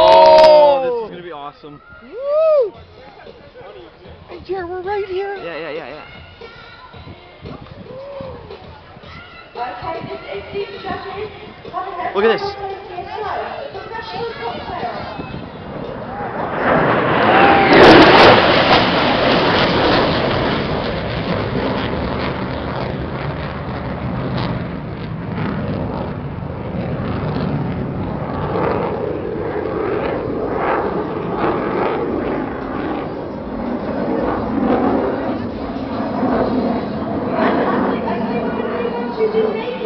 Oh, this is gonna be awesome. Woo! Hey, Jared, we're right here. Yeah, yeah, yeah, yeah. Okay, this is the judges. Look at this. Professional cocktail. do.